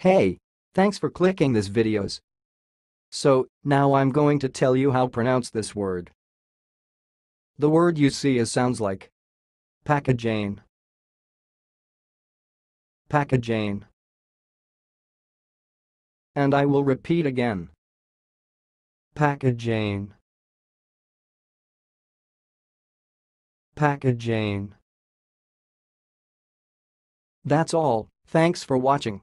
Hey, thanks for clicking this videos. So, now I'm going to tell you how pronounce this word. The word you see is sounds like packaging. Packaging. And I will repeat again. Packaging. Packaging. That's all, thanks for watching.